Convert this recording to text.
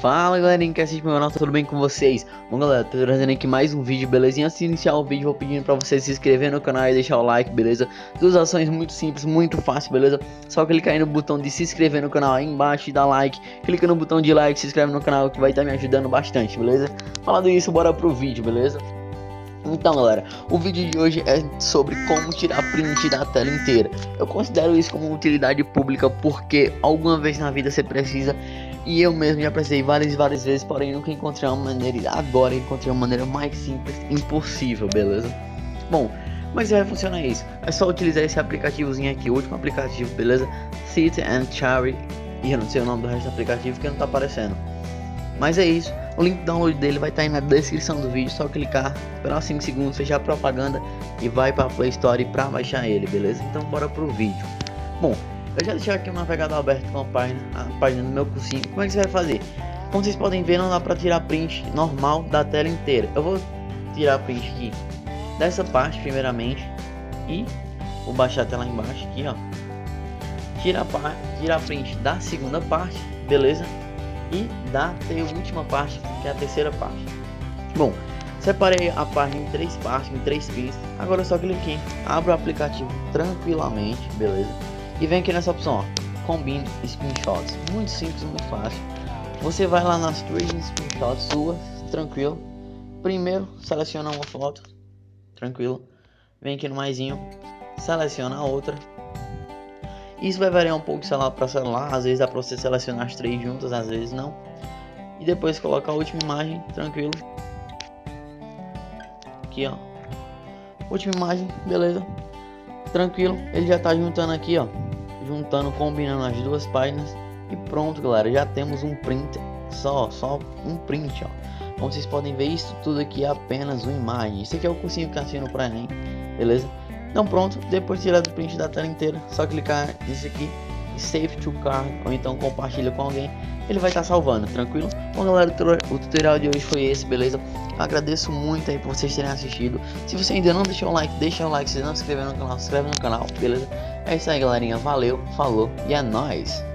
Fala galerinha que assiste meu canal, tudo bem com vocês? Bom galera, tô trazendo aqui mais um vídeo, beleza? E antes de iniciar o vídeo, vou pedindo pra vocês se inscrever no canal e deixar o like, beleza? Duas ações muito simples, muito fácil, beleza? Só clicar aí no botão de se inscrever no canal aí embaixo e dar like Clica no botão de like, se inscreve no canal que vai estar tá me ajudando bastante, beleza? Falando isso, bora pro vídeo, beleza? Então galera, o vídeo de hoje é sobre como tirar print da tela inteira Eu considero isso como utilidade pública porque alguma vez na vida você precisa E eu mesmo já precisei várias e várias vezes, porém nunca encontrei uma maneira agora encontrei uma maneira mais simples impossível, beleza? Bom, mas vai funcionar isso É só utilizar esse aplicativozinho aqui, o último aplicativo, beleza? City and Cherry E eu não sei o nome do resto do aplicativo que não tá aparecendo Mas é isso o link do download dele vai estar tá aí na descrição do vídeo, só clicar, esperar 5 segundos, fechar a propaganda e vai para a Play Store para baixar ele, beleza? Então bora pro vídeo. Bom, eu já deixei aqui o navegador aberto com a página, a página do meu cursinho. Como é que você vai fazer? Como vocês podem ver, não dá para tirar print normal da tela inteira. Eu vou tirar print aqui dessa parte primeiramente e vou baixar até lá embaixo aqui, ó. Tira a, tira print da segunda parte, beleza? e da última parte, que é a terceira parte. Bom, separei a página em três partes, em três pistas. Agora eu só cliquei, abro o aplicativo tranquilamente, beleza? E vem aqui nessa opção, ó, combine screenshots. Muito simples, muito fácil. Você vai lá nas três screenshots suas, tranquilo. Primeiro, seleciona uma foto, tranquilo. Vem aqui no maisinho, seleciona a outra, isso vai variar um pouco de celular para celular, às vezes dá para você selecionar as três juntas, às vezes não. E depois colocar a última imagem, tranquilo. Aqui, ó. Última imagem, beleza. Tranquilo, ele já tá juntando aqui, ó. Juntando, combinando as duas páginas. E pronto, galera, já temos um print só, só um print, ó. Como vocês podem ver, isso tudo aqui é apenas uma imagem. Isso aqui é o cursinho que assino para Enem, beleza? Então pronto, depois de tirar do print da tela inteira, só clicar nisso aqui, save to card, ou então compartilha com alguém, ele vai estar tá salvando, tranquilo? Bom galera, o tutorial de hoje foi esse, beleza? agradeço muito aí por vocês terem assistido. Se você ainda não deixou o like, deixa o like, se não se inscrever no canal, se inscreve no canal, beleza? É isso aí galerinha, valeu, falou e é nóis!